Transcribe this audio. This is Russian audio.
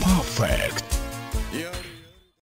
Perfect.